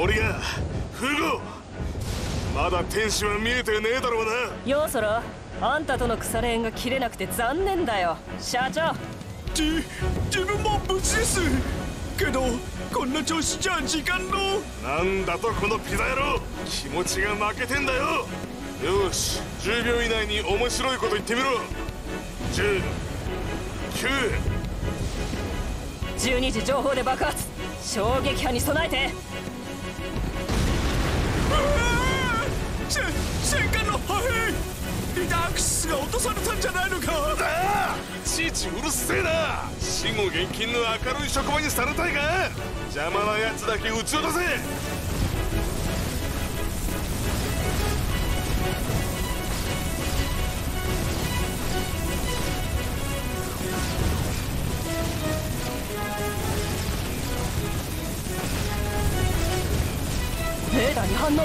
俺がフゴまだ天使は見えてねえだろうな。ようそろあんたとの腐れ縁が切れなくて残念だよ。社長。じ自分も無事です。けどこんな調子じゃ時間の。なんだとこのピザ野郎。気持ちが負けてんだよ。よし10秒以内に面白いこと言ってみろ。10 9 12時情報で爆発。衝撃波に備えて戦艦の破片リダークスが落とされたんじゃないのか？だちいちうるせえな。死後現金の明るい職場にされたいか？邪魔なやつだけ撃ち落とせ。レーダーに反応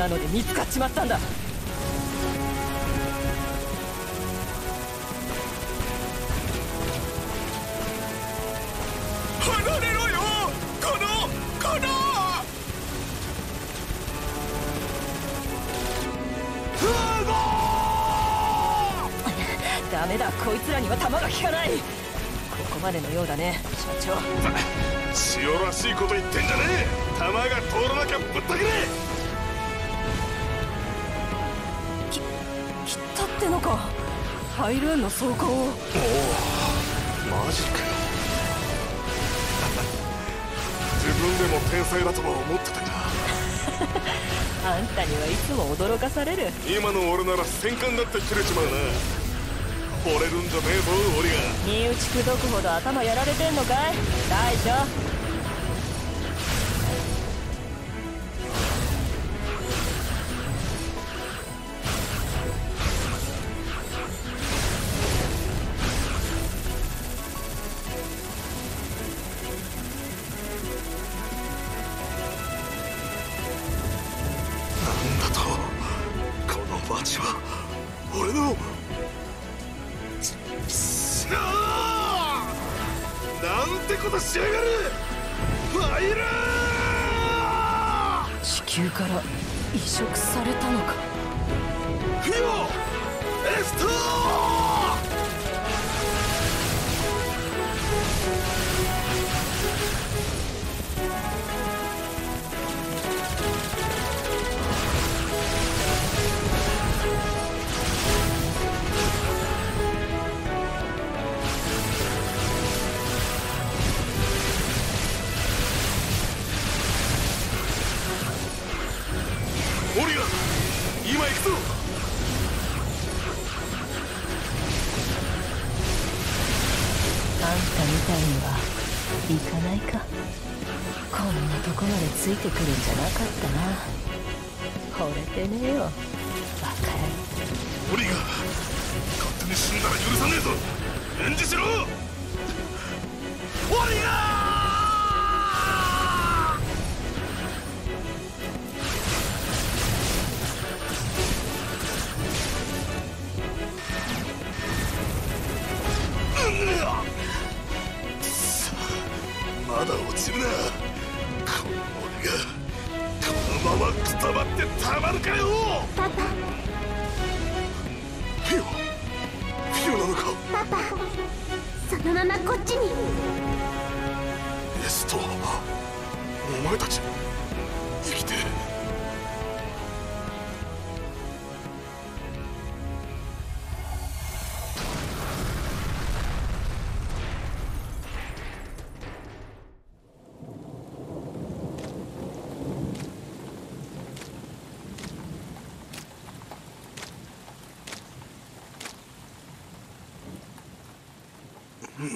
くそ今ので見つかっちまったんだ。離れろよ！このこの！ダメだ。こいつらには弾が効かない。ここまでのようだね社長。塩らしいこと言ってんじゃねえ。弾が通らなきゃぶった切れのか。ハイルーンの装甲を。おおマジか 自分でも天才だとは思ってたがあんたにはいつも驚かされる。今の俺なら戦艦だって切れちまうな。惚れるんじゃねえぞ俺が身内くどくほど頭やられてんのかい。大将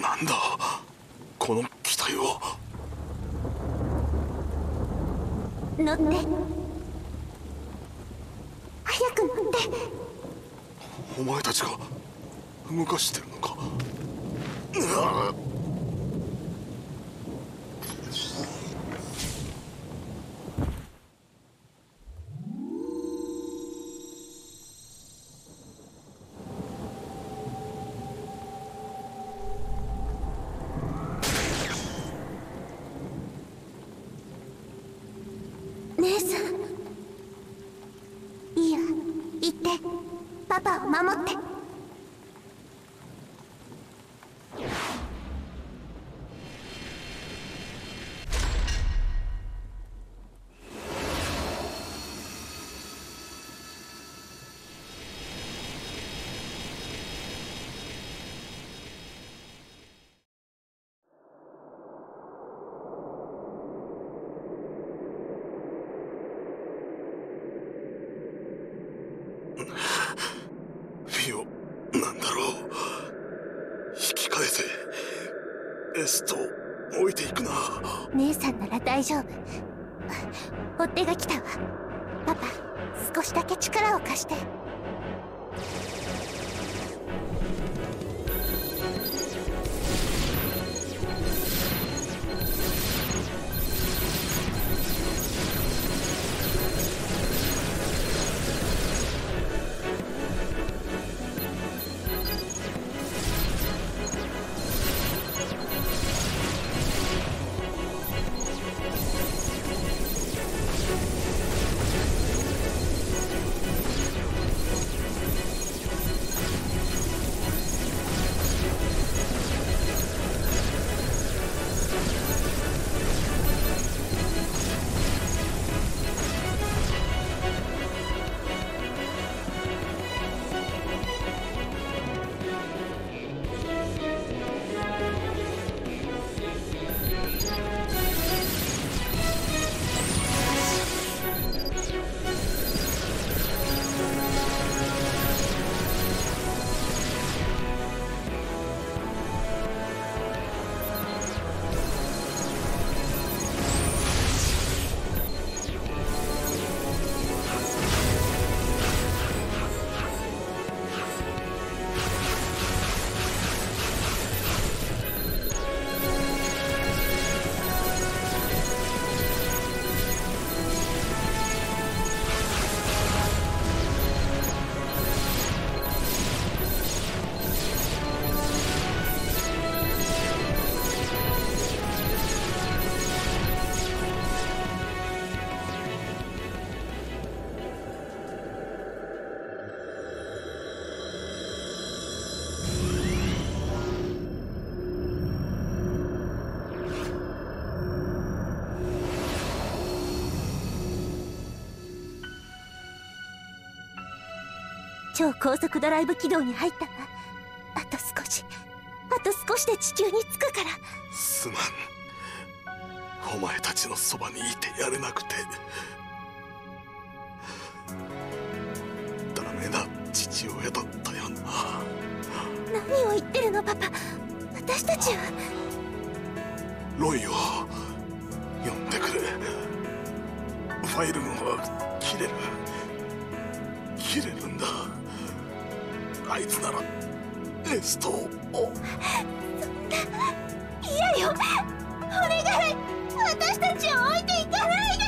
なんだ？この機体は乗って。早く乗って。お前たちが動かしてるのか？うわパパを守ってミオなんだろう引き返せエスト置いていくな姉さんなら大丈夫追っ手が来たわ。パパ少しだけ力を貸して。超高速ドライブ軌道に入ったわ。あと少し。あと少しで地球に着くから。すまん。お前たちのそばにいてやれなくて。ダメな父親だったよな。何を言ってるのパパ。私たちは。ロイを呼んでくれ。ファイルのは切れる。切れるんだあいつならエストを。嫌よお願い。私たちを置いていかないで。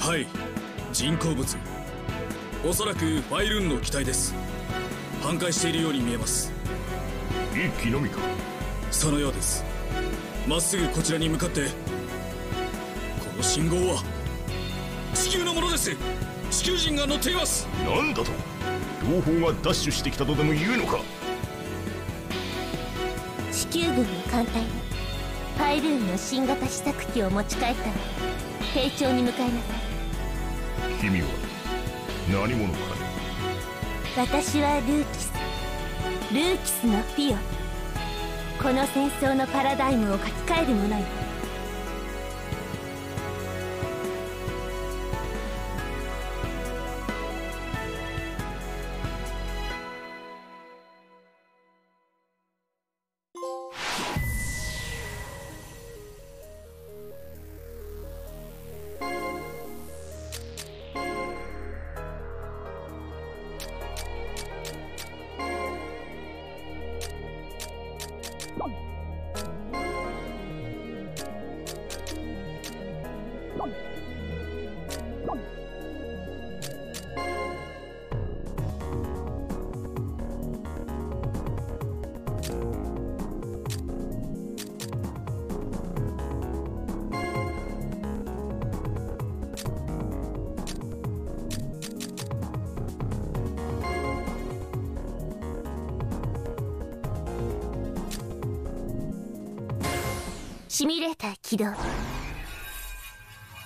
はい人工物。おそらくファイルーンの機体です。反壊しているように見えます。一気のみか。そのようです。まっすぐこちらに向かって。この信号は地球のものです。地球人が乗っています。なんだと？同胞がダッシュしてきたとでも言うのか？地球軍の艦隊にファイルーンの新型試作機を持ち帰ったら丁重に迎えなさい。君は何者か私はルーキス。ルーキスのピオこの戦争のパラダイムを書き換える者よ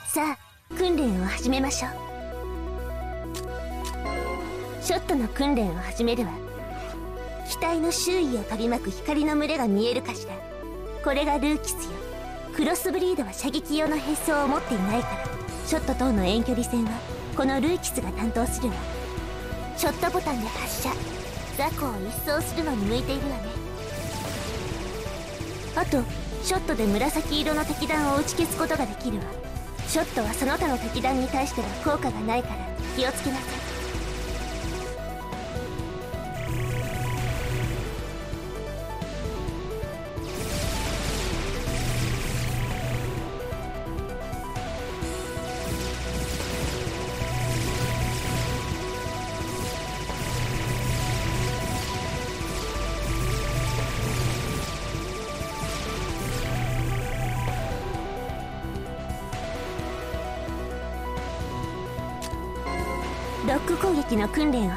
さあ訓練を始めましょう。ショットの訓練を始めるわ。機体の周囲を飛び巻く光の群れが見えるかしら。これがルーキスよ。クロスブリードは射撃用の兵装を持っていないから。ショット等の遠距離戦はこのルーキスが担当するわ。ショットボタンで発射。雑魚を一掃するのに向いているわね。あとショットで紫色の敵弾を打ち消すことができるわ。ショットはその他の敵弾に対しては効果がないから気をつけなさい。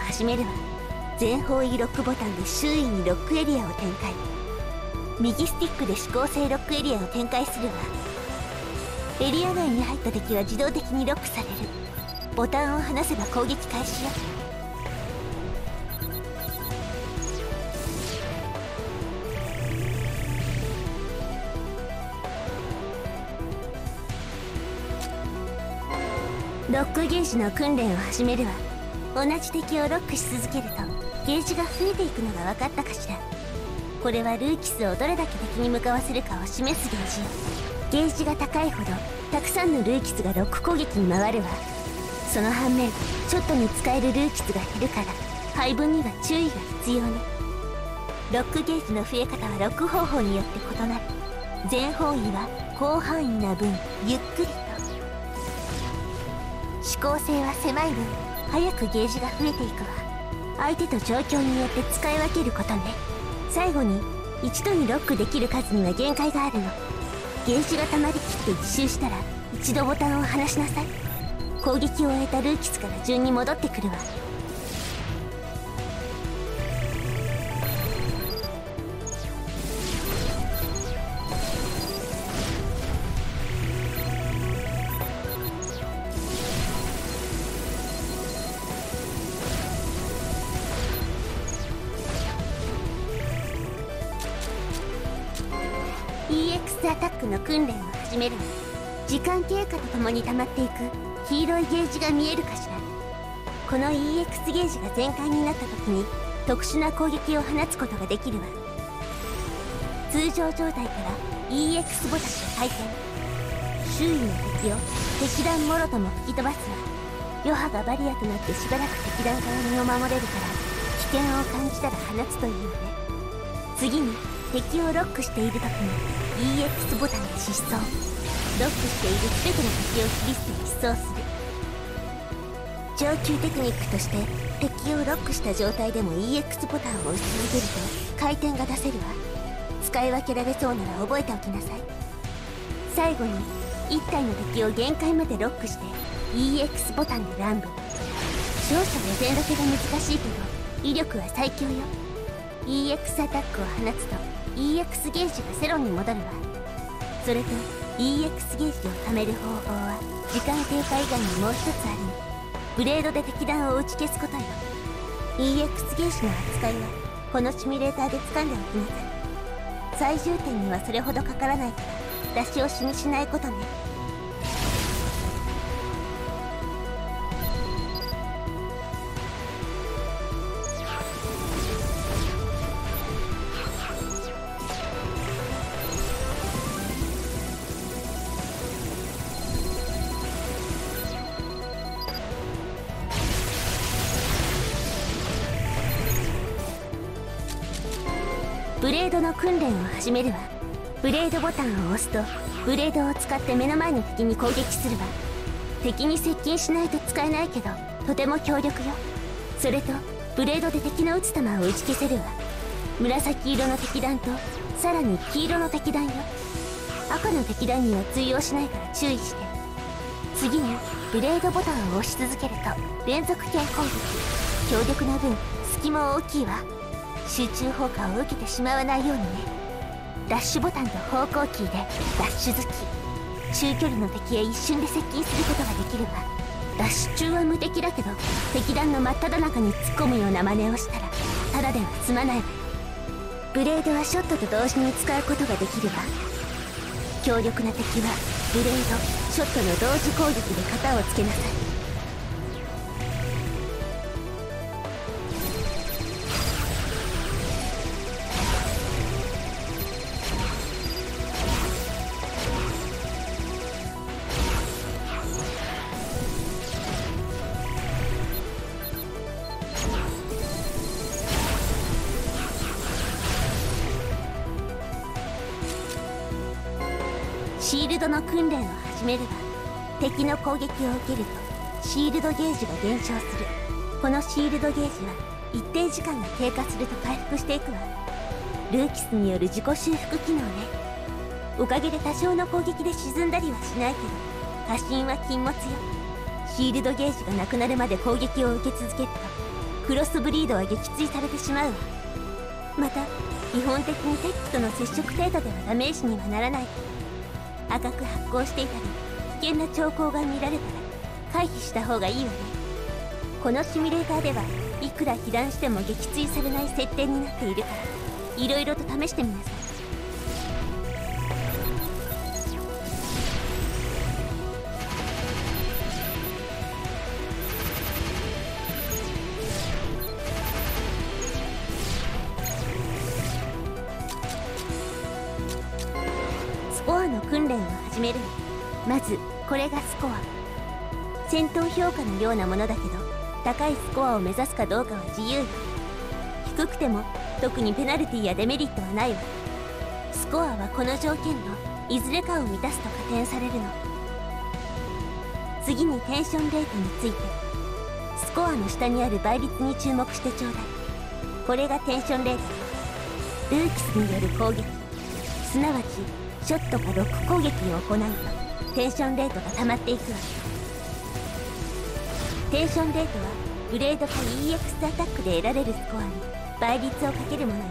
始めるわ全方位ロックボタンで周囲にロックエリアを展開。右スティックで指向性ロックエリアを展開するわエリア内に入った敵は自動的にロックされる。ボタンを離せば攻撃開始よ。ロックゲージの訓練を始めるわ。同じ敵をロックし続けるとゲージが増えていくのが分かったかしら。これはルーキスをどれだけ敵に向かわせるかを示すゲージゲージが高いほどたくさんのルーキスがロック攻撃に回るわ。その反面ショットに使えるルーキスが減るから配分には注意が必要ね。ロックゲージの増え方はロック方法によって異なる。全方位は広範囲な分ゆっくりと。指向性は狭い分早くゲージが増えていくわ。相手と状況によって使い分けることね。最後に一度にロックできる数には限界があるの。ゲージが溜まりきって一周したら一度ボタンを離しなさい。攻撃を終えたルーキスから順に戻ってくるわ。に溜まっていく。黄色いゲージが見えるかしら。この EX ゲージが全開になった時に特殊な攻撃を放つことができるわ。通常状態から EX ボタンで回転周囲の敵を敵弾もろとも吹き飛ばすわ。余波がバリアとなってしばらく敵弾から身を守れるから危険を感じたら放つというのね。次に敵をロックしている時に EX ボタンで疾走ロックしている全ての敵を切り捨て疾走する上級テクニックとして敵をロックした状態でも EX ボタンを押し続けると回転が出せるわ。使い分けられそうなら覚えておきなさい。最後に1体の敵を限界までロックして EX ボタンで乱舞勝者の全ロケが難しいけど威力は最強よ。EX アタックを放つと EX ゲージがゼロンに戻るわ。それと EX ゲージを貯める方法は時間経過以外にもう一つある。のブレードで敵弾を打ち消すことよ。EX ゲージの扱いはこのシミュレーターで掴んでおきなさい。最重点にはそれほどかからないから出し惜しみしないことね。ブレードの訓練を始めるわ。ブレードボタンを押すとブレードを使って目の前の敵に攻撃するわ。敵に接近しないと使えないけどとても強力よ。それとブレードで敵の撃つ球を打ち消せるわ。紫色の敵弾とさらに黄色の敵弾よ。赤の敵弾には通用しないから注意して。次にブレードボタンを押し続けると連続剣攻撃強力な分隙も大きいわ。集中砲火を受けてしまわないようにね。ダッシュボタンと方向キーでダッシュ好き。中距離の敵へ一瞬で接近することができるがダッシュ中は無敵だけど敵弾の真っ只中に突っ込むような真似をしたらただでは済まない。ブレードはショットと同時に使うことができるわ。強力な敵はブレードショットの同時攻撃で型をつけなさい。敵の攻撃を受けるとシールドゲージが減少する。このシールドゲージは一定時間が経過すると回復していくわ。ルーキスによる自己修復機能ね。おかげで多少の攻撃で沈んだりはしないけど過信は禁物よ。シールドゲージがなくなるまで攻撃を受け続けるとクロスブリードは撃墜されてしまうわ。また基本的に敵との接触程度ではダメージにはならない。赤く発光していたり険な兆候が見られたら回避した方がいいわね。このシミュレーターではいくら被弾しても撃墜されない設定になっているからいろいろと試してみなさい。これがスコア。戦闘評価のようなものだけど高いスコアを目指すかどうかは自由。よ低くても特にペナルティやデメリットはないわ。スコアはこの条件のいずれかを満たすと加点されるの。次にテンションレートについてスコアの下にある倍率に注目してちょうだい。これがテンションレート。ルーキスによる攻撃。すなわちショットかロック攻撃を行う。テンションレートが溜まっていくわ。テンションレートはブレードか EX アタックで得られるスコアに倍率をかけるものよ。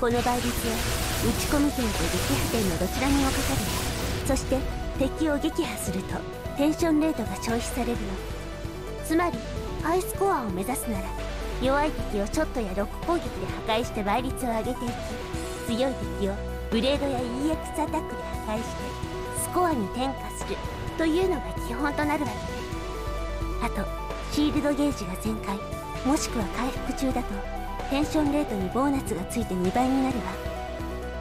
この倍率は打ち込み点と撃破点のどちらにもかかるそして敵を撃破するとテンションレートが消費されるのつまりハイスコアを目指すなら弱い敵をショットやロック攻撃で破壊して倍率を上げていき強い敵をブレードや EX アタックで破壊してスコアに転化するというのが基本となるわけね。あとシールドゲージが全開もしくは回復中だとテンションレートにボーナスがついて2倍になるわ。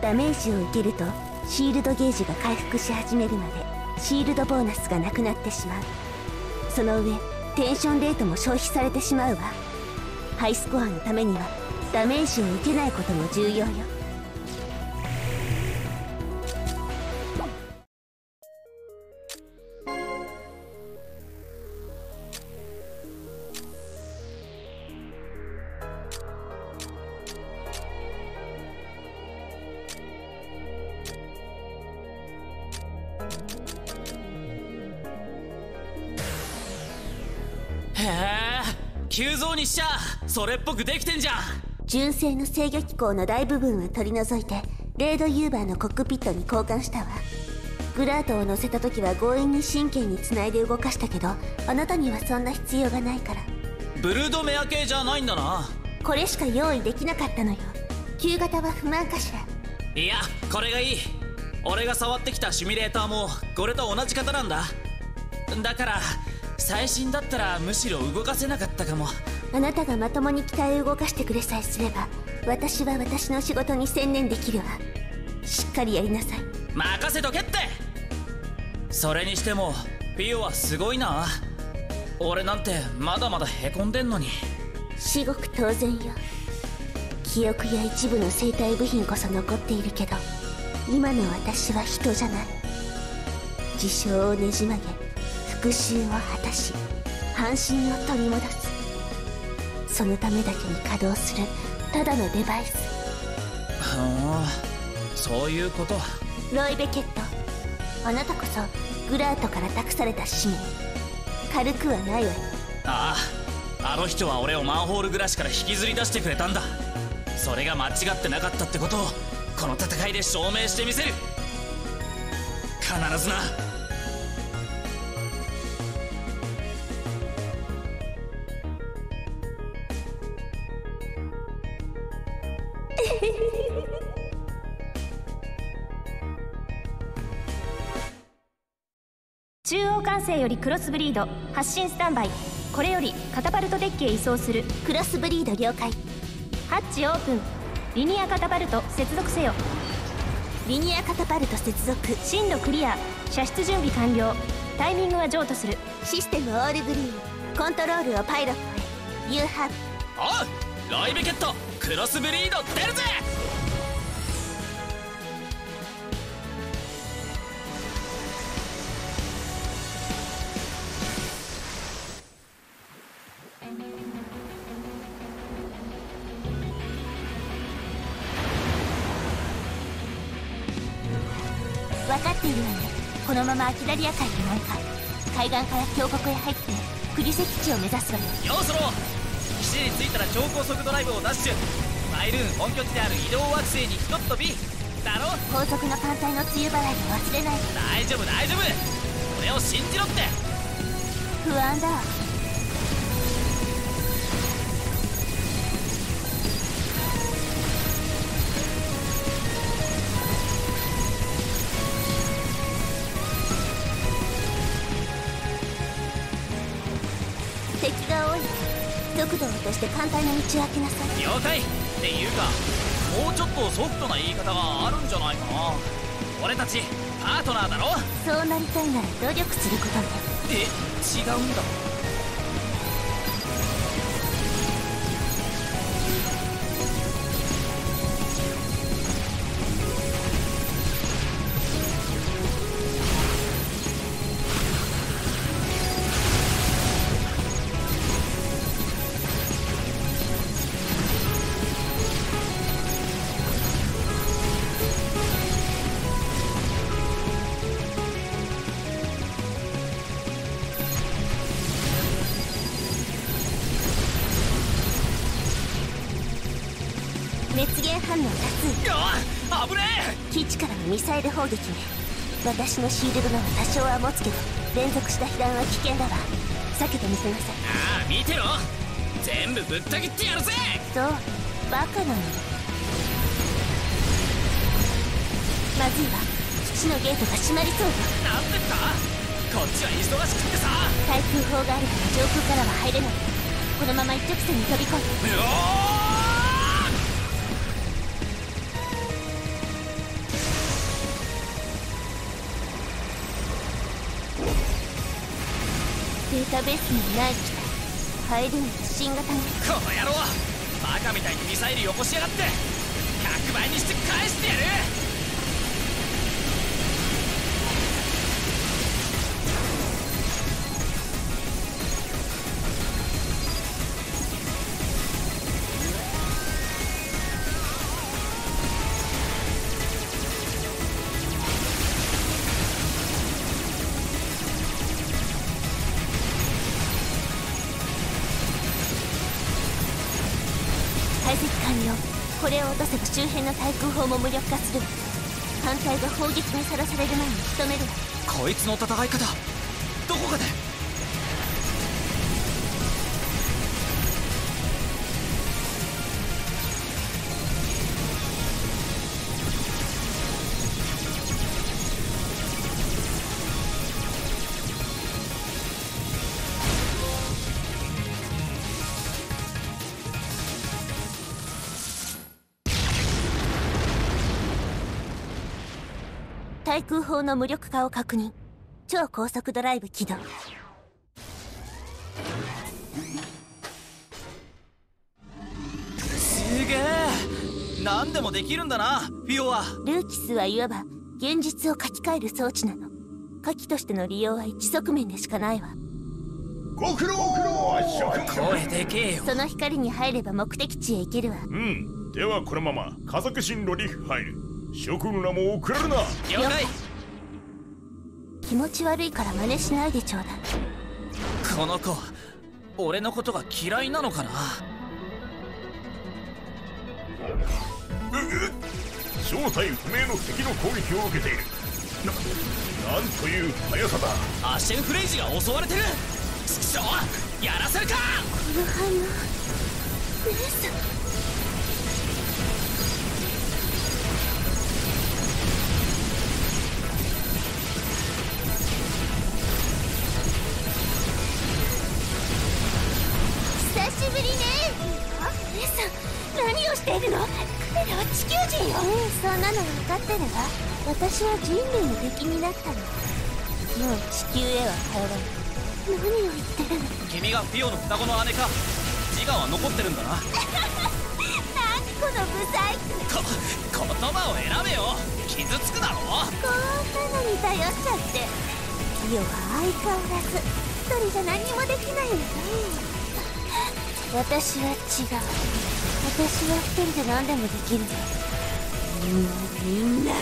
ダメージを受けるとシールドゲージが回復し始めるまでシールドボーナスがなくなってしまう。その上テンションレートも消費されてしまうわ。ハイスコアのためにはダメージを受けないことも重要よ。へえ急増にしちゃそれっぽくできてんじゃん。純正の制御機構の大部分を取り除いてレードユーバーのコックピットに交換したわ。グラートを乗せた時は強引に神経につないで動かしたけどあなたにはそんな必要がないから。ブルードメア系じゃないんだな。これしか用意できなかったのよ。旧型は不満かしら。いやこれがいい。俺が触ってきたシミュレーターもこれと同じ型なんだ。だから最新だったらむしろ動かせなかったかも。あなたがまともに機体を動かしてくれさえすれば私は私の仕事に専念できるわ。しっかりやりなさい。任せとけって。それにしてもピオはすごいな。俺なんてまだまだへこんでんのに。至極当然よ。記憶や一部の生体部品こそ残っているけど今の私は人じゃない。事象をねじ曲げ復讐を果たし半身を取り戻す。そのためだけに稼働するただのデバイス。ふんそういうこと。ロイ・ベケットあなたこそグラートから託された使命。軽くはないわよ。あああの人は俺をマンホール暮らしから引きずり出してくれたんだ。それが間違ってなかったってことをこの戦いで証明してみせる。必ずな中央管制よりクロスブリード発進スタンバイ。これよりカタパルトデッキへ移送する。クロスブリード了解。ハッチオープン。リニアカタパルト接続せよ。リニアカタパルト接続。進路クリア。射出準備完了。タイミングは譲渡する。システムオールグリーン。コントロールをパイロットへ。You have おうロイベケット。クロスブリード出るぜっているわねこのままアキラリア海で南下海岸から峡谷へ入ってクリセキ地を目指すわよようそろ。基地に着いたら超高速ドライブをダッシュマイルーン本拠地である移動惑星にひとっ飛び。だろ。後続の艦隊の梅雨払いを忘れない。で大丈夫大丈夫。俺を信じろって。不安だ道を開けなさい。了解。っていうかもうちょっとソフトな言い方があるんじゃないかな。俺たちパートナーだろ。そうなりたいなら努力することね。え違うんだ撃ね私のシールドなら多少は持つけど連続した被弾は危険だわ避けてみせなさいああ見てろ全部ぶった切ってやるぜ。そう。バカなのまずいわ基地のゲートが閉まりそうよなんでった？こっちは忙しくってさ。対空砲があるから上空からは入れないこのまま一直線に飛び込んでうおー！タベースにない機体入るの新型のこの野郎バカみたいにミサイルよこしやがって。100倍にして返してやる。隊が砲撃にさらされる前に仕留める。わこいつの戦い方。砲の無力化を確認。超高速ドライブ起動。すげえ。何でもできるんだなフィオはルーキスはいわば現実を書き換える装置なの。火器としての利用は一側面でしかないわ。ご苦労。声でけえよその光に入れば目的地へ行けるわ。うん。ではこのまま家族進路に入る。諸君らも遅れるな。了解気持ち悪いから真似しないでちょうだい。この子俺のことが嫌いなのかな？正体不明の敵の攻撃を受けている。ななんという速さだ。アッシェンフレイジが襲われてる。ちくしょうやらせるか！この反応姉さんているの？彼らは地球人よ。そんなの分かってるわ。私は人類の敵になったの。もう地球へは帰らない。何を言ってるの？君がフィオの双子の姉か。自我は残ってるんだな。なんこのブサイクこ言葉を選べよ。傷つくだろ。こんなのに頼っちゃって。イオは相変わらず一人じゃ何もできないのね私は違う私は一人で何でもできる。のみんな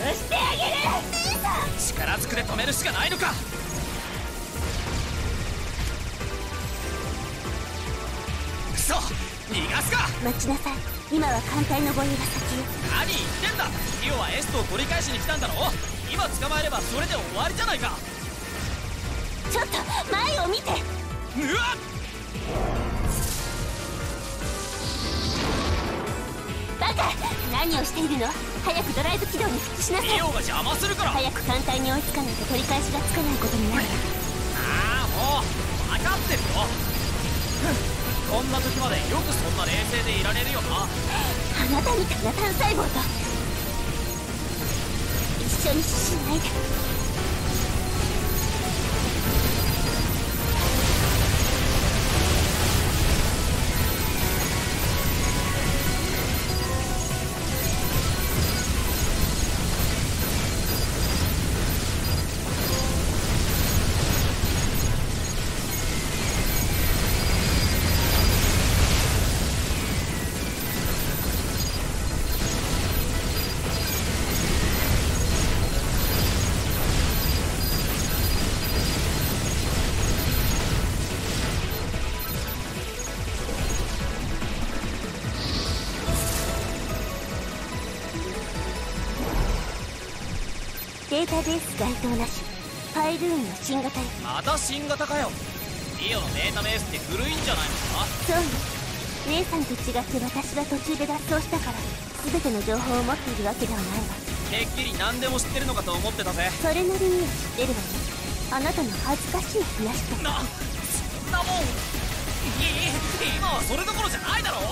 殺してあげる。姉さん力ずくで止めるしかないのか。クソ逃がすか。待ちなさい。今は艦隊の護衛が先よ。何言ってんだ。リオはエストを取り返しに来たんだろ。今捕まえればそれで終わりじゃないか。ちょっと前を見て。うわっバカ何をしているの？早くドライブ軌道に復帰しなさい。が邪魔するから。早く艦隊に追いつかないと取り返しがつかないことになる。ああもう分かってるよ。こんな時までよくそんな冷静でいられるよな。あなたみたいな単細胞と一緒にしないでデータベース該当なしファイルーンの新型よまた新型かよ。リオのデータベースって古いんじゃないのか？そうよ。姉さんと違って私が途中で脱走したから全ての情報を持っているわけではないわ。てっきり何でも知ってるのかと思ってたぜ。それなりには知ってるわねあなたの恥ずかしい話となそんなもん。いい今はそれどころじゃないだろ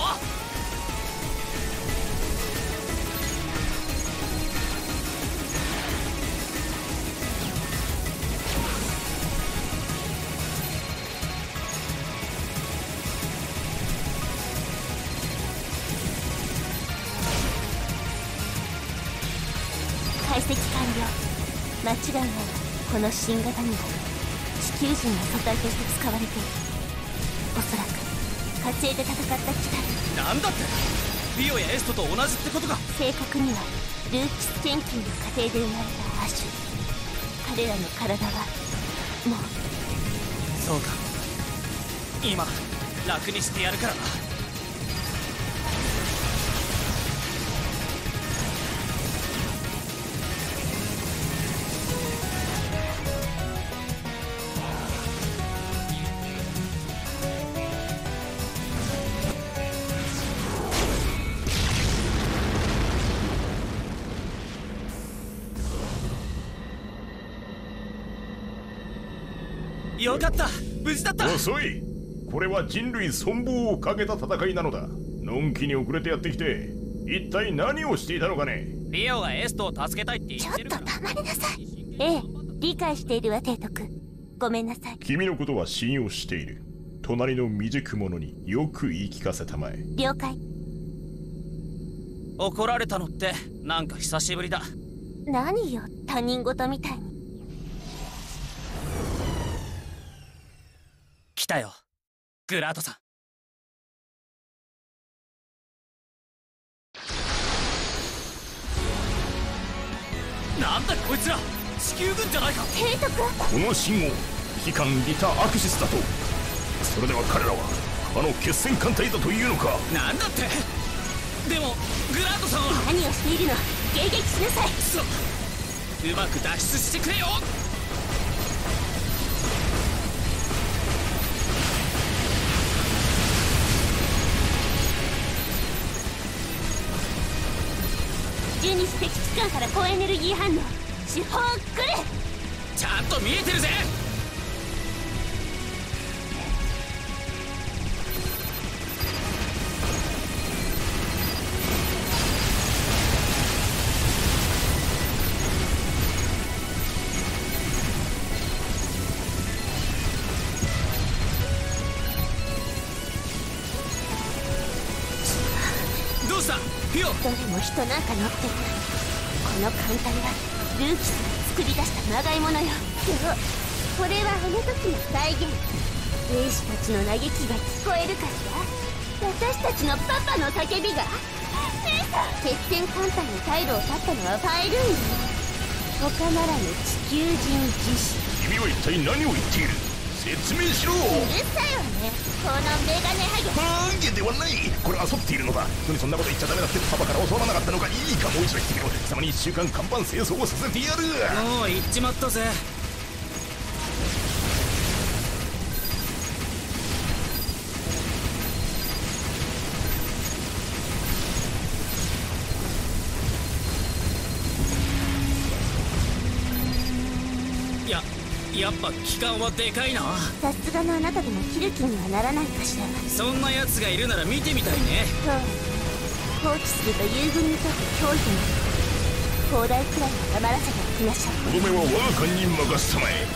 の新型には地球人が素体として使われている。おそらく火星で戦った機体なんだって。リオやエストと同じってことか。正確にはルーキス研究の過程で生まれた亜種。彼らの体はもう。そうか。今楽にしてやるからなかった。無事だった。遅い。これは人類存亡をかけた戦いなのだ。のんきに遅れてやってきて一体何をしていたのかね。リオがエストを助けたいってちょってと言っるから黙りなさい。ええ理解しているわ提督ごめんなさい。君のことは信用している。隣の未熟者によく言い聞かせたまえ。了解。怒られたのってなんか久しぶりだ。何よ他人事みたいにたよ。グラートさん。なんだこいつら。地球軍じゃないか。提督この信号。機関リタ・アクシスだと。それでは彼らはあの決戦艦隊だというのか。なんだって。でもグラートさんは。何をしているの。迎撃しなさい。そううまく脱出してくれよ12時敵機関から高エネルギー反応。手法来る。ちゃんと見えてるぜ。人なんか乗ってるこの艦隊はルーキスが作り出したまがいものよそうこれはあの時の再現兵士たちの嘆きが聞こえるかしら私たちのパパの叫びが決戦艦隊の退路を断ったのはファイルーンよ他ならぬ地球人自身君は一体何を言っている？説明しろ。うるさいわね。このメガネハゲハンゲではない。これは遊っているのだ人にそんなこと言っちゃダメだって。パパから教わらなかったのか。いいかもう一度言ってみろ。貴様に一週間看板清掃をさせてやる。もう行っちまったぜやっぱ機関はでかいな。さすがのあなたでも切る気にはならないかしら。そんな奴がいるなら見てみたいね。そう。放置すると友軍にとって脅威となる広大くらいは黙らせておきましょう。とどめは我が艦に任せたまえ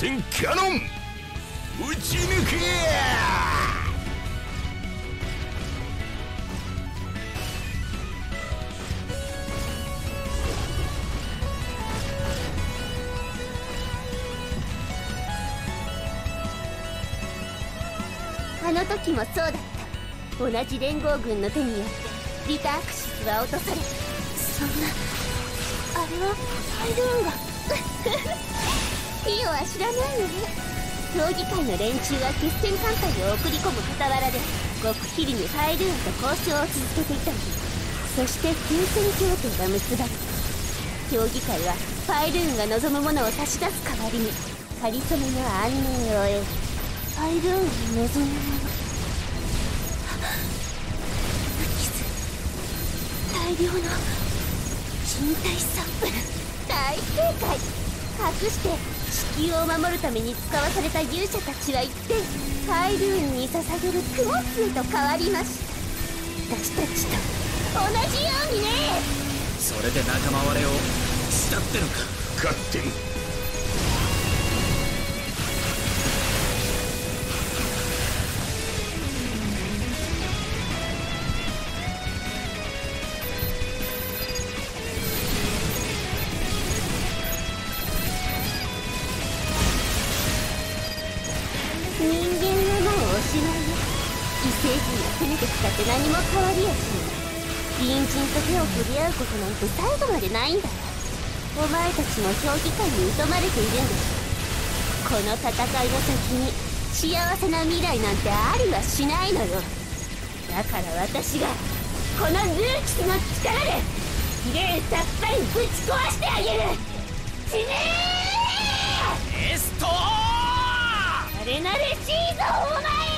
ド発点キャノン撃ち抜けあの時もそうだった。同じ連合軍の手によってリタークシスは落とされそんなあれはファイルーンがは知らないのね競技会の連中は決戦艦隊を送り込む傍らで極秘裏にファイルーンと交渉を続けていたのそして休戦協定が結ばれ競技会はファイルーンが望むものを差し出す代わりに仮初めの安寧を得るファイルーンが望むもの無傷大量の人体サンプル大正解隠して地球を守るために使わされた勇者たちは一転ファイルーンに捧げるクモスへと変わりました私たちと同じようにね。それで仲間割れをしたってのか。勝手にと手を取り合うことなんて最後までないんだよお前たちも評議会に疎まれているんですこの戦いの先に幸せな未来なんてありはしないのよ。だから私がこのルーキスの力できれいさっぱりぶち壊してあげる死ね。エストーーあれなれしいぞお前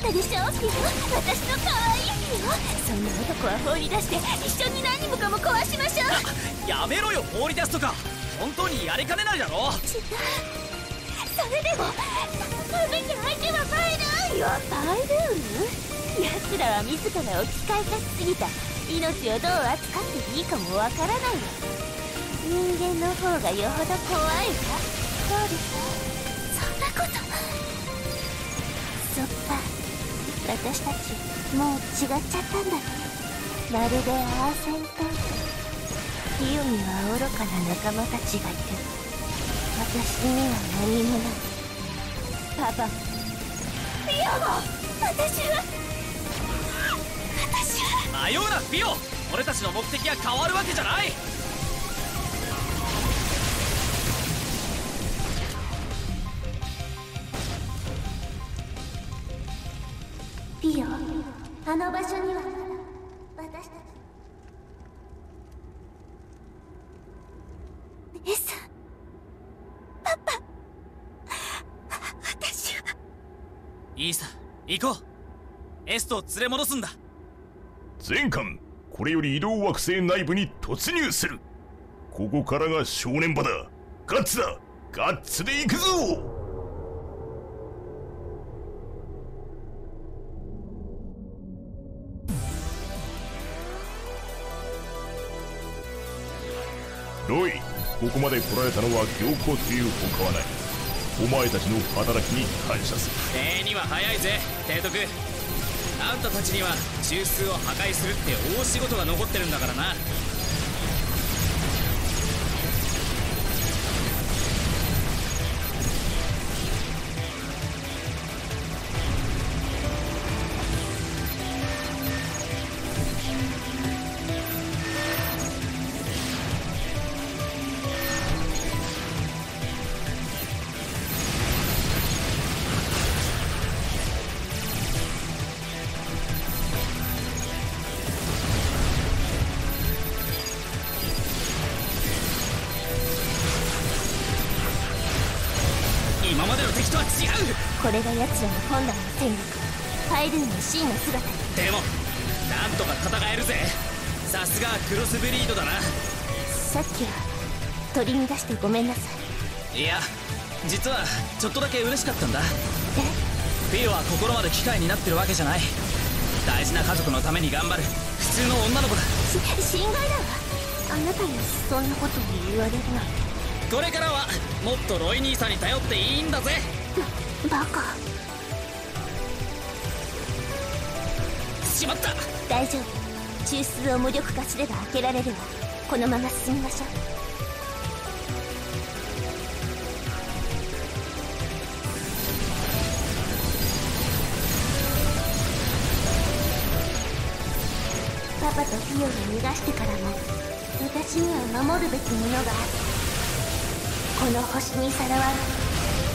ったでしょ？ピオ私の可愛いピオそんな男は放り出して一緒に何もかも壊しましょう。やめろよ放り出すとか。本当にやりかねないだろ。違うそれでもすべき相手はバイルーンよバイルー。ン奴らは自らを機械化しすぎた。命をどう扱っていいかもわからないわ。人間の方がよほど怖いかそうです私たちもう違っちゃったんだねまるでアーセントイオには愚かな仲間たちがいる私には。何もないパパピオも私は私は迷うなピオ。俺たちの目的が変わるわけじゃない。連れ戻すんだ。全艦これより移動惑星内部に突入する。ここからが正念場だ。ガッツだ。ガッツで行くぞ。ロイここまで来られたのは行幸という他はない。お前たちの働きに感謝する。礼には早いぜ提督あんたたちには中枢を破壊するって大仕事が残ってるんだからな。してごめんなさい。いや実はちょっとだけ嬉しかったんだ。え？ピオは心まで機械になってるわけじゃない。大事な家族のために頑張る。普通の女の子だ。し心外だわ。あなたにそんなことを言われるなんて。これからはもっとロイ兄さんに頼っていいんだぜ。バカ。しまった。大丈夫。中枢を無力化すれば開けられるわ。このまま進みましょうパパとピオが逃がしてからも私には守るべきものがあるこの星にさらわれ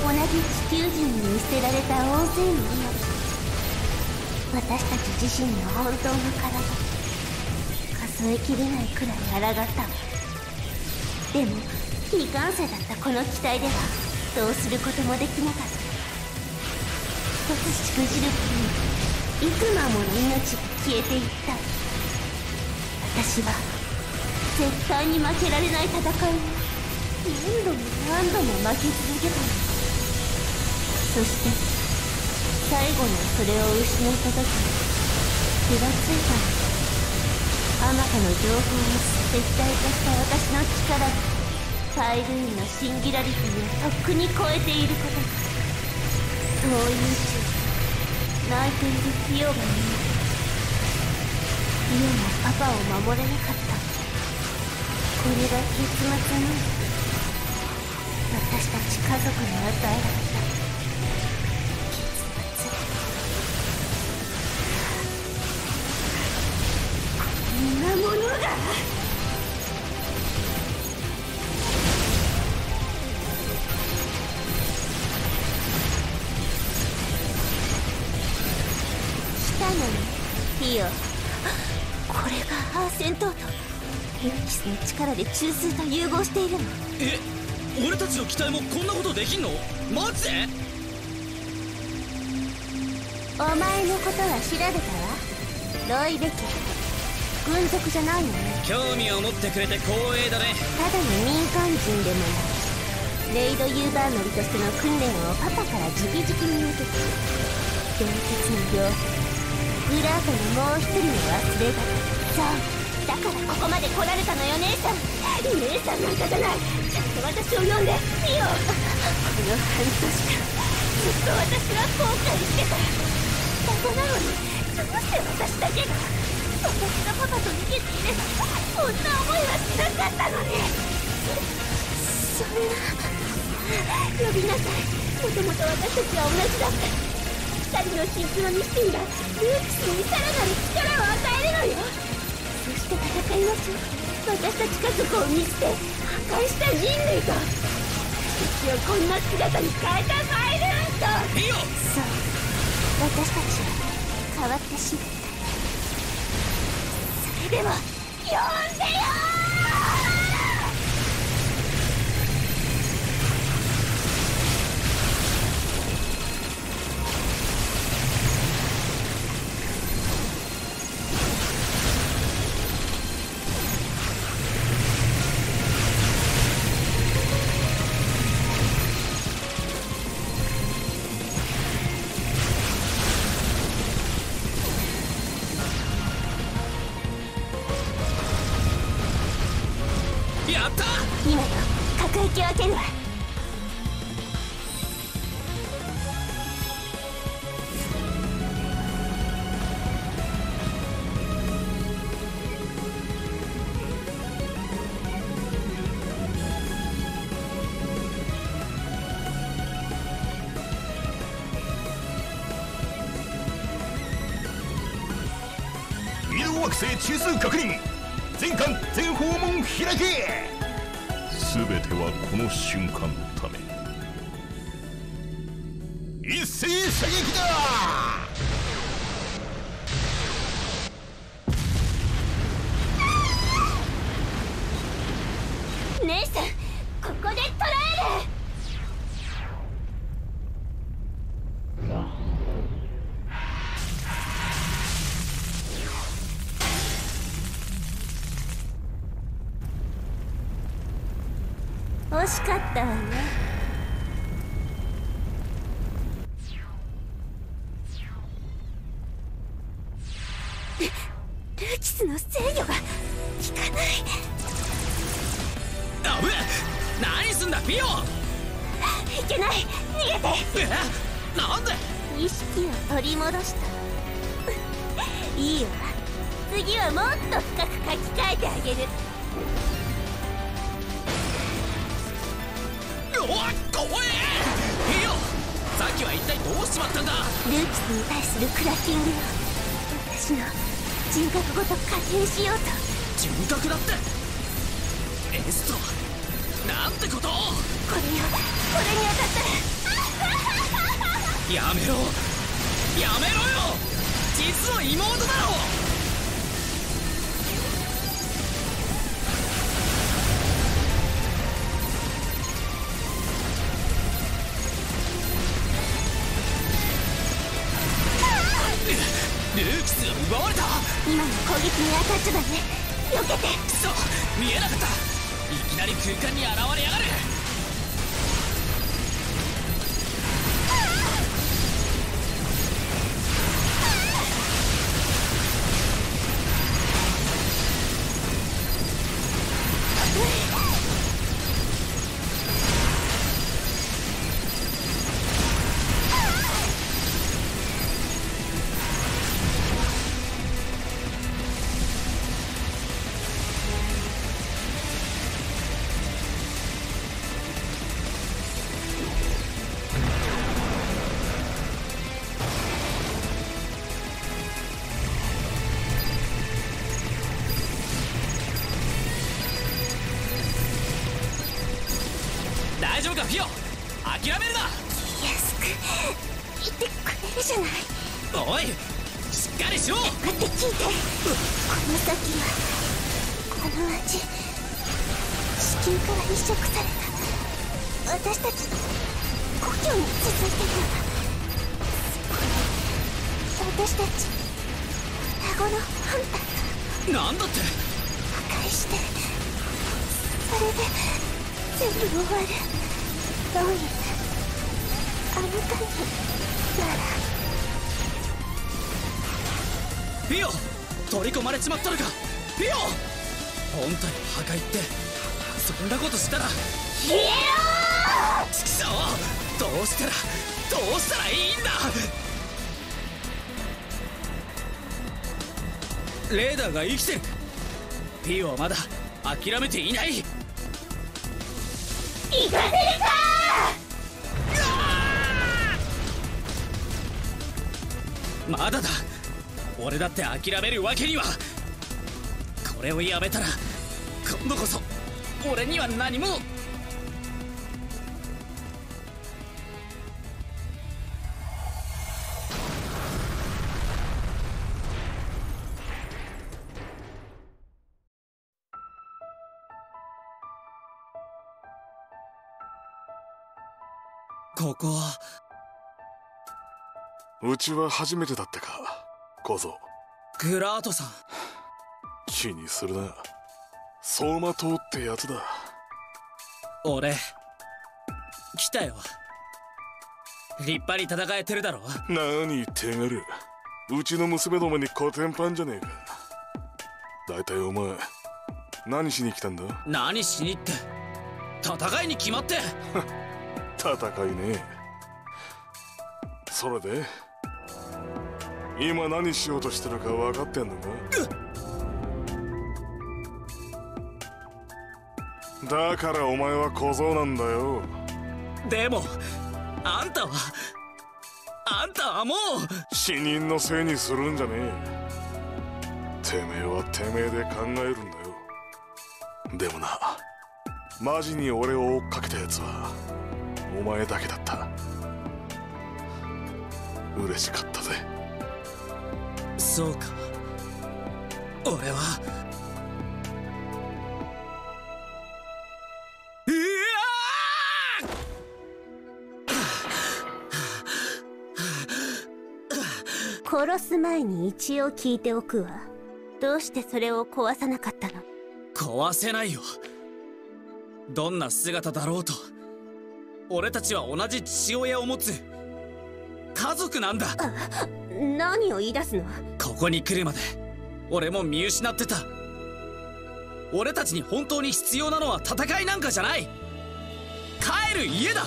同じ地球人に見捨てられた大勢の命私た。ち自身の本当の体数えきれないくらい抗った。わでも未完成だったこの機体ではどうすることもできなかった。一つしくじるたびに幾万もの命が消えていった。私は絶対に負けられない戦いを何度も何度も負け続けたの。そして最後のそれを失った時気がついたのあまたの情報を知って期待とした私の力がパイルーンのシンギュラリティをとっくに超えていること。そういう中泣いているピオがいるもパパを守れなかった。これが結末の私たち家族に与えられた。結末。こんなものが。ユーキスの力で中枢と融合しているの。え俺たちの機体もこんなことできんの？マジで？お前のことは調べたわロイベキ軍属じゃないのね。興味を持ってくれて光栄だね。ただの民間人でもない。レイドユーバー乗りとしての訓練をパパから直々に受けて。伝説の病グラートのもう一人の忘れ方そうだからここまで来られたのよ姉さん姉さんなんかじゃないちゃんと私を呼んでピオこの半年間ずっと私は後悔してた双子なのにどうして私だけが私がパパと逃げていればこんな思いはしなかったのにそそんな呼びなさいもともと私たちは同じだった二人のシンクロニシティがルークスにさらなる。力を与える。のよして戦いましょう私たち家族を見捨て破壊した人類と私たちをこんな姿に変えたファイルアントピオ！そう私たちは変わってしまった。それでも呼んでよ惑星中枢確認。全艦全訪問開け。全てはこの瞬間のため。一斉射撃だ。姉さんまれちまったのか。ピオ本体の破壊ってそんなことしたら。消えろチキショーどうしたらどうしたらいいんだ！レーダーが生きてる。ピオはまだ諦めていない。行かせるか！まだだ。俺だって諦めるわけには。これをやめたら今度こそ俺には何も。ここは。うちは初めてだったか小僧グラートさん。気にするな。走馬灯ってやつだ。俺来たよ。立派に戦えてるだろ何手軽うちの娘どもにコテンパンじゃねえか。大体お前何しに来たんだ？何しにって。戦いに決まって。戦いねそれで？今何しようとしてるか分かってんのか？だからお前は小僧なんだよ。でもあんたはあんたはもう。死人のせいにするんじゃねえ。てめえはてめえで考えるんだよ。でもなマジに俺を追っかけたやつはお前だけだった。嬉しかったぜそうか。俺は。殺す前に一応聞いておくわ。どうしてそれを壊さなかったの？壊せないよ。どんな姿だろうと。俺たちは同じ父親を持つ。家族なんだ何を言い出すの？ここに来るまで俺も見失ってた。俺たちに本当に必要なのは戦いなんかじゃない。帰る家だ。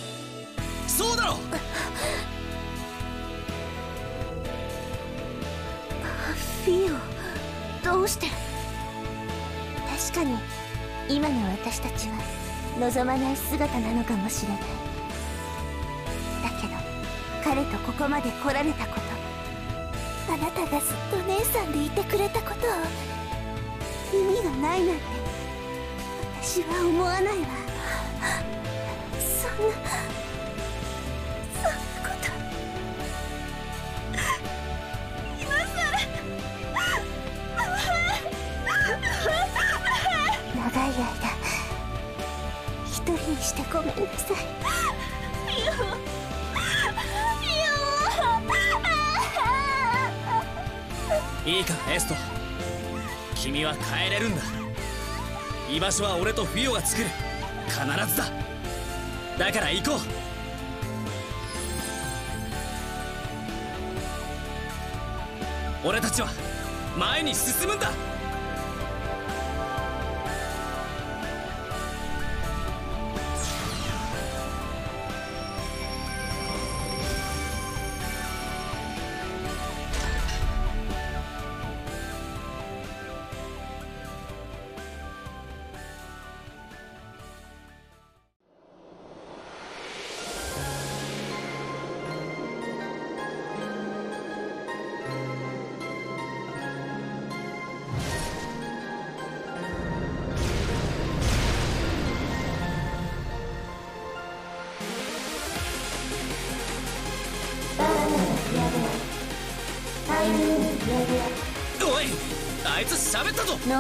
そうだろ。フィオどうして？確かに今の私たちは望まない姿なのかもしれない。だけど彼とここまで来られたことあなたがずっと姉さんでいてくれたことを意味がないなんて私は思わないわ。そんなそんなこと。今さら長い間一人にしてごめんなさい。いいいかエスト。君は帰れるんだ。居場所は俺とフィオが作る。必ずだ。だから行こう。俺たちは前に進むんだ。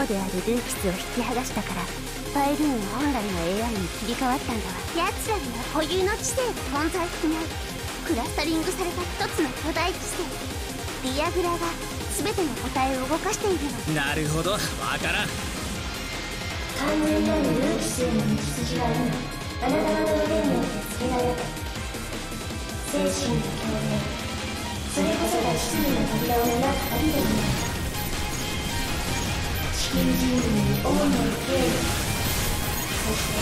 であるルーキスを引き剥がしたからファイルーン本来の AI に切り替わったんだわ奴らには固有の知性が存在しないクラスタリングされた一つの巨大知性ディアグラが全ての個体を動かしている。のなる。ほどわからん完全なる。ルーキスへの道筋は今あなた方の連によって告げられた精神の共鳴それこそが秩序の扉を描く鍵でもある。地球人類に王の受け入れそして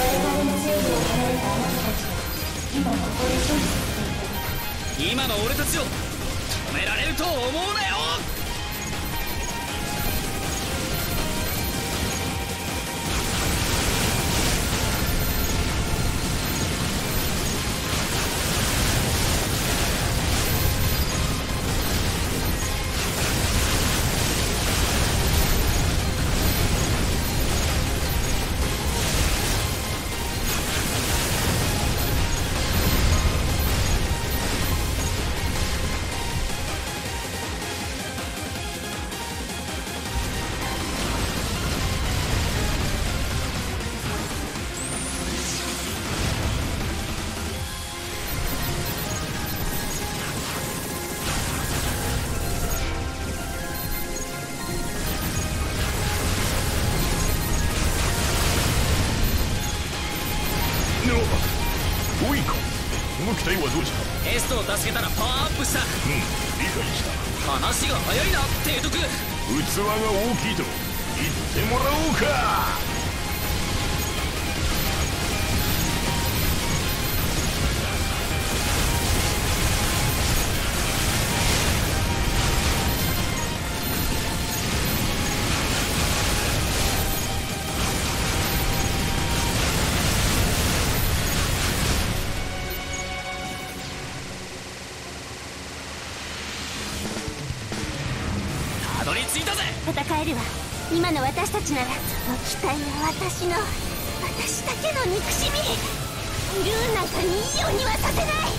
我々の制度を離れたあなたたちは今ここで処理されている今の俺たちを止められると思うなよしたうん理解した。話が早いな提督。器が大きいと言ってもらおうか。ちならその期待は私の私だけの憎しみ。ルーンなんかにいいようにはさせない。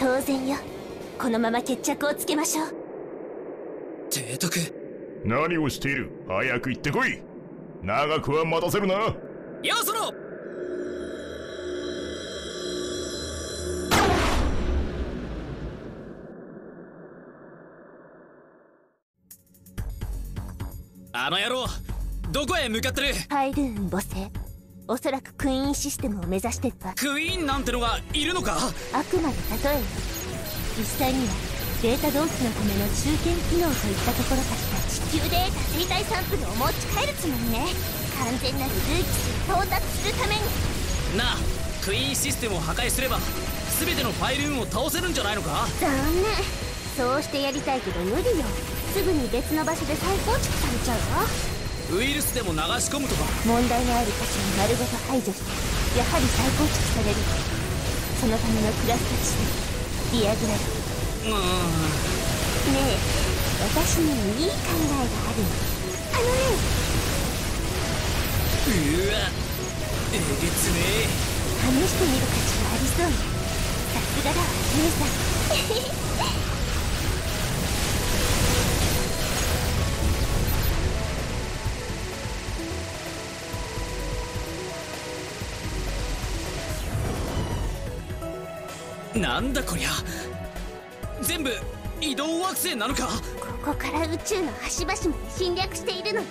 当然よ。このまま決着をつけましょう。提督。何をしている？早く行ってこい。長くは待たせるな。ヤソロあの野郎どこへ向かってる？パイルーン母星おそらくクイーンシステムを目指してるわ。クイーンなんてのがいるのか？あくまで例えよ。実際にはデータ同期のための中堅機能といったところから地球データ生態サンプルを持ち帰るつもりね。完全なるルーキ到達するために。なあクイーンシステムを破壊すれば全てのファイルーンを倒せるんじゃないのか？残念。そうしてやりたいけど無理よ。すぐに別の場所で再構築されちゃうわウイルスでも流し込むとか。問題のある箇所を丸ごと排除してやはり再構築される。そのためのクラスタチスディアグラルうねえ私にもいい考えがあるの。あのね。んうわえげつね。試してみる価値はありそう。ねさすがだわ姉さんなんだこりゃ。全部移動惑星なのか？ここから宇宙の端々まで侵略しているのね。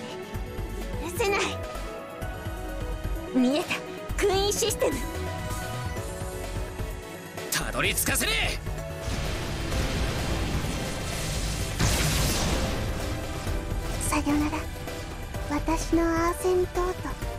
許せない。見えた。クイーンシステム。たどり着かせねさよなら。私のアーセントート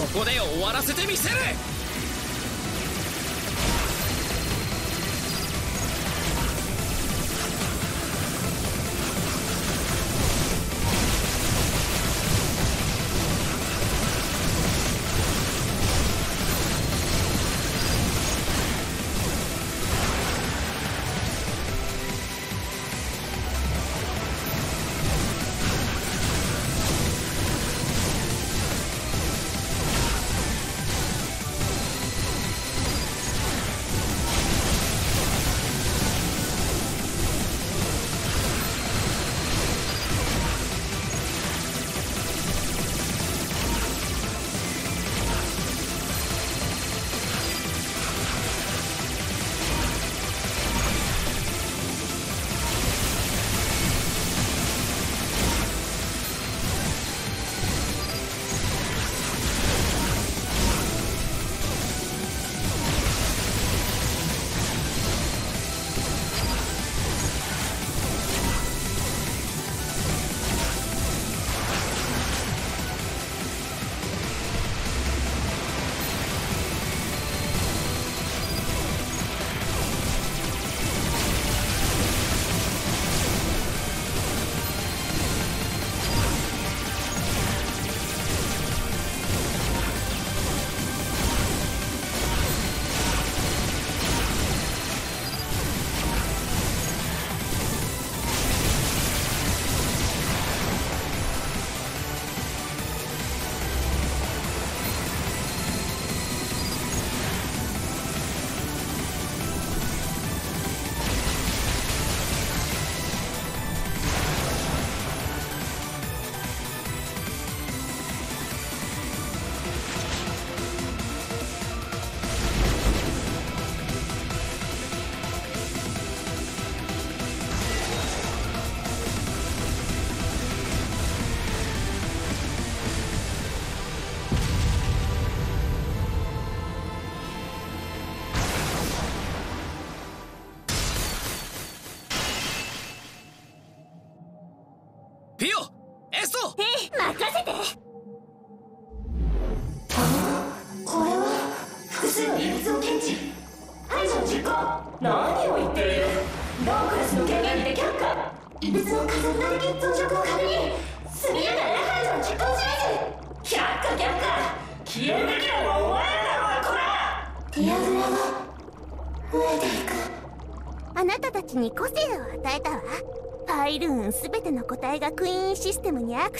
ここで終わらせてみせる。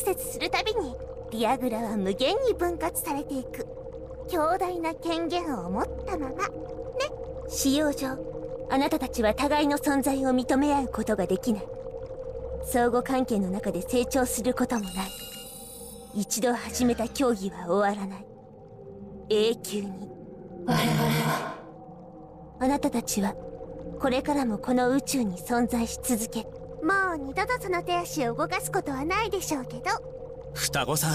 テムにアクセスするたびにディアグラは無限に分割されていく。強大な権限を持ったまま。ね。使用上あなたたちは互いの存在を認め合うことができない。相互関係の中で成長することもない。一度始めた競技は終わらない。永久に。我々はあなたたちはこれからもこの宇宙に存在し続けるもう二度とその手足を動かすことはないでしょうけど。双子さん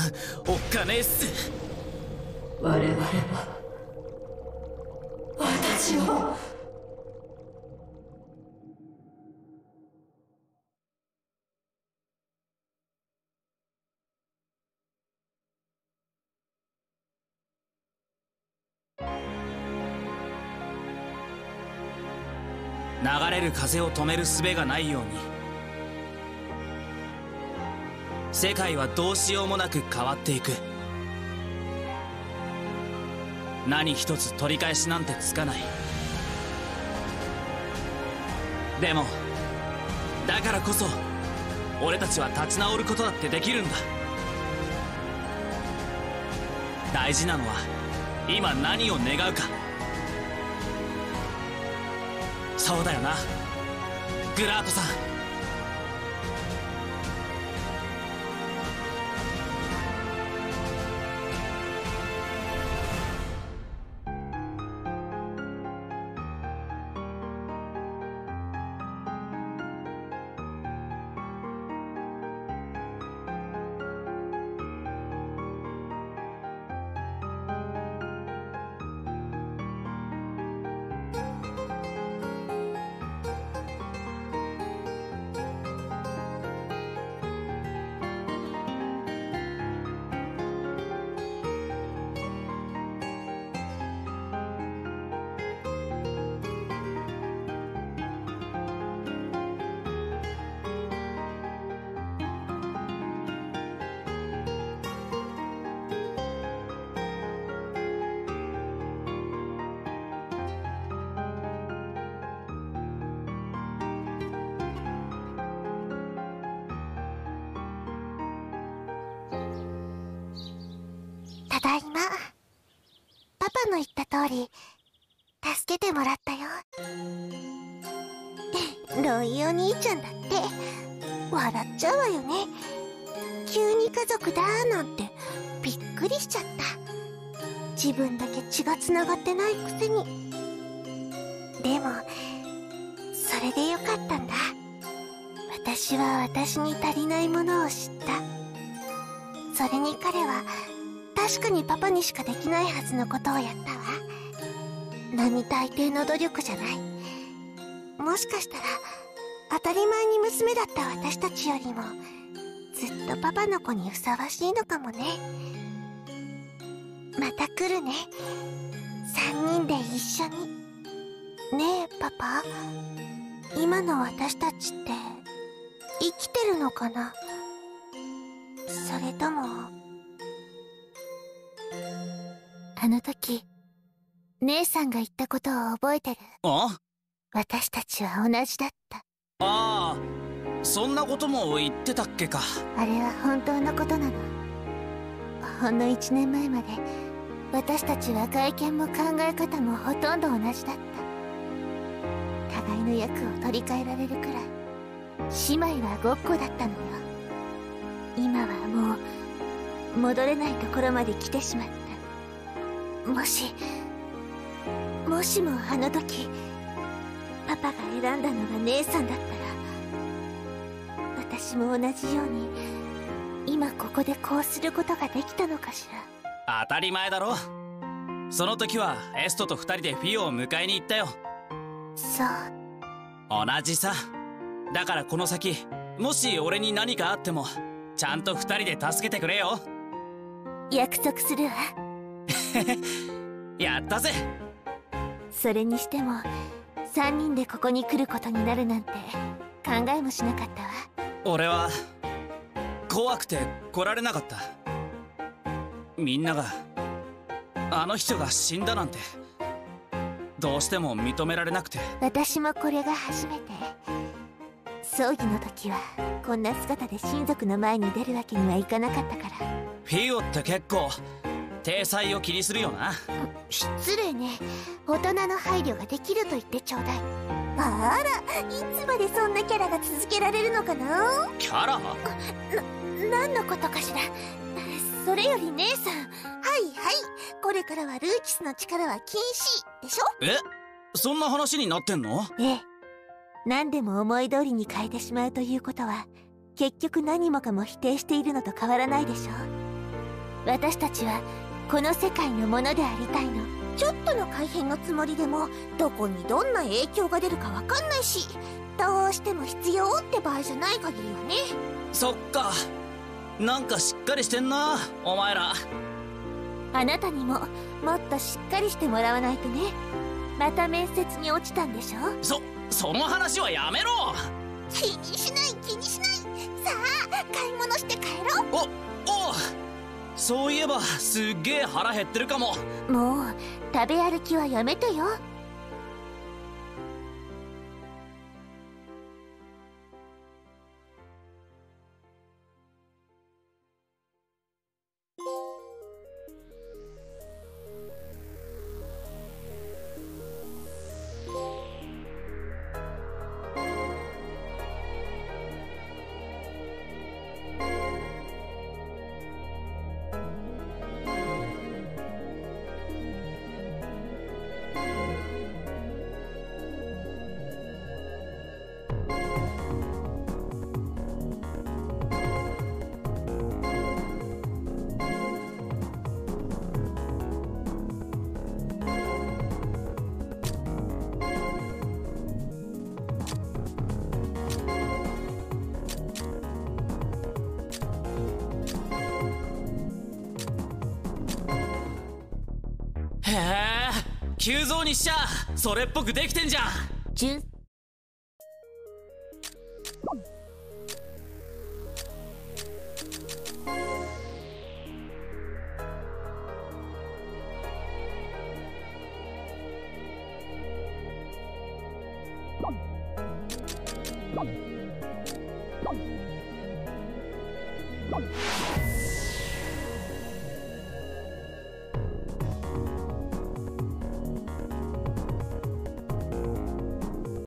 おっかねえっす。我々は私を。流れる風を止める術がないように世界はどうしようもなく変わっていく。何一つ取り返しなんてつかない。でもだからこそ俺たちは立ち直ることだってできるんだ。大事なのは今何を願うか。そうだよな。グラートさん。つながってないくせに。でもそれでよかったんだ。私は私に足りないものを知った。それに彼は確かにパパにしかできないはずのことをやったわ。並大抵の努力じゃない。もしかしたら当たり前に娘だった私たちよりもずっとパパの子にふさわしいのかもね。また来るね。3人で一緒に。ねえパパ？今の私たちって生きてるのかな？それともあの時姉さんが言ったことを覚えてる？あ？私たちは同じだった。ああそんなことも言ってたっけか。あれは本当のことなの。ほんの1年前まで私たちは外見も考え方もほとんど同じだった。互いの役を取り替えられるくらい姉妹はごっこだったのよ。今はもう戻れないところまで来てしまった。もしもしもあの時パパが選んだのが姉さんだったら私も同じように今ここでこうすることができたのかしら。当たり前だろ。その時はエストと二人でフィオを迎えに行ったよ。そう。同じさ。だからこの先もし俺に何かあってもちゃんと二人で助けてくれよ。約束するわ。やったぜ。それにしても3人でここに来ることになるなんて考えもしなかったわ。俺は怖くて来られなかったみんながあの人が死んだなんてどうしても認められなくて。私もこれが初めて。葬儀の時はこんな姿で親族の前に出るわけにはいかなかったから。フィオって結構体裁を気にするよな。失礼ね。大人の配慮ができると言ってちょうだい。あらいつまでそんなキャラが続けられるのかな？キャラ？な何のことかしら？それより姉さん。はいはい。これからはルーキスの力は禁止。でしょ？え？そんな話になってんの？ええ。何でも思い通りに変えてしまうということは結局何もかも否定しているのと変わらないでしょ私たちはこの世界のものでありたいの。ちょっとの改変のつもりでもどこにどんな影響が出るかわかんないしどうしても必要って場合じゃない限りはね。そっかなんかしっかりしてんな。お前ら。あなたにももっとしっかりしてもらわないとね。また面接に落ちたんでしょ？そその話はやめろ。気にしない気にしない。さあ買い物して帰ろう。おおそういえばすっげえ腹減ってるかも。もう食べ歩きはやめてよっしゃそれっぽくできてんじゃん。